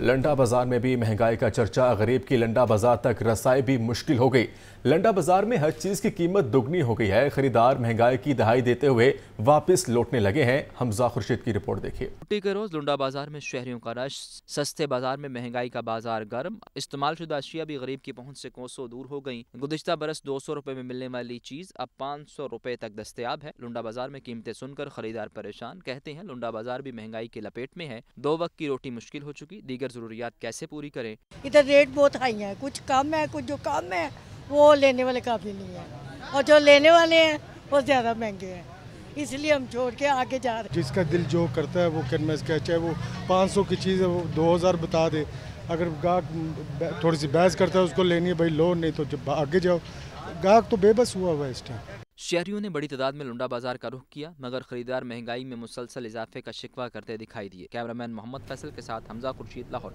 लंडा बाज़ार में भी महँगाई का चर्चा, गरीब की लंडा बाज़ार तक रसाई भी मुश्किल हो गई। लंडा बाज़ार में हर चीज़ की कीमत दुगनी हो गई है। खरीदार महँगाई की दहाई देते हुए वापस लौटने लगे हैं। हमजा खुर्शीद की रिपोर्ट देखिए। छुट्टी के रोज लुंडा बाज़ार में शहरियों का रश, सस्ते बाज़ार में महँगाई का बाज़ार गर्म, इस्तेमाल शुदा अशिया भी गरीब की पहुँच से कोसों दूर हो गई। गुजशत बरस दो सौ में मिलने वाली चीज़ अब पाँच सौ तक दस्तियाब है। लुंडा बाज़ार में कीमतें सुनकर खरीदार परेशान, कहते हैं, लुंडा बाज़ार भी महँगाई की लपेट में है। दो वक्त की रोटी मुश्किल हो चुकी, दीगर जरूरियात कैसे पूरी करें? इधर रेट बहुत हाई है। कुछ कम है कुछ जो कम है वो लेने वाले काफ़ी नहीं है। और जो लेने वाले हैं वो ज़्यादा महँगे हैं। इसलिए हम छोड़ के आगे जा रहे हैं। जिसका दिल जो करता है वो कैन मैं कह चाहे वो 500 की चीज़ है वो 2000 बता दे। अगर गाहक थोड़ी सी बहस करता है उसको लेनी है भाई लो नहीं तो जब आगे जाओ। गाहक तो बेबस हुआ हुआ है इस टाइम शहरियों ने बड़ी तादाद में लुंडा बाज़ार का रुख किया, मगर खरीदार महँगाई में मुसलसल इजाफे का शिकवा करते दिखाई दिए। कैमरामैन मोहम्मद फैसल के साथ हमजा खुर्शीद, लाहौर